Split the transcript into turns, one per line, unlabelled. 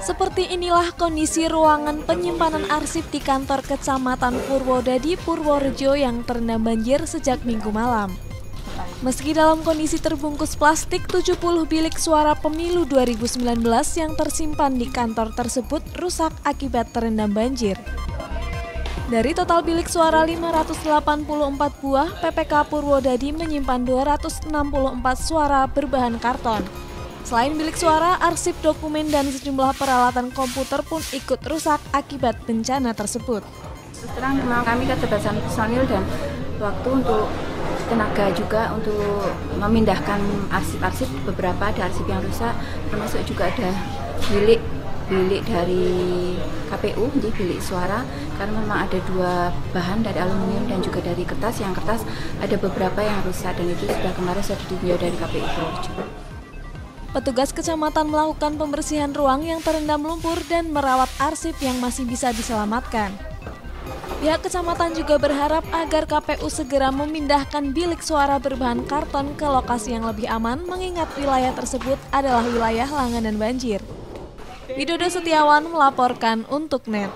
Seperti inilah kondisi ruangan penyimpanan arsip di kantor Kecamatan Purwodadi, Purworejo yang terendam banjir sejak minggu malam. Meski dalam kondisi terbungkus plastik, 70 bilik suara pemilu 2019 yang tersimpan di kantor tersebut rusak akibat terendam banjir. Dari total bilik suara 584 buah, PPK Purwodadi menyimpan 264 suara berbahan karton. Selain bilik suara, arsip dokumen dan sejumlah peralatan komputer pun ikut rusak akibat bencana tersebut.
Terang memang kami keterbatasan personil dan waktu untuk tenaga juga untuk memindahkan arsip-arsip beberapa ada arsip yang rusak termasuk juga ada bilik bilik dari KPU di bilik suara karena memang ada dua bahan dari aluminium dan juga dari kertas yang kertas ada beberapa yang rusak dan itu sudah kemarin sudah ditinjau dari KPU Purworejo.
Petugas kecamatan melakukan pembersihan ruang yang terendam lumpur dan merawat arsip yang masih bisa diselamatkan. Pihak kecamatan juga berharap agar KPU segera memindahkan bilik suara berbahan karton ke lokasi yang lebih aman mengingat wilayah tersebut adalah wilayah langganan banjir. Widodo Setiawan melaporkan untuk NET.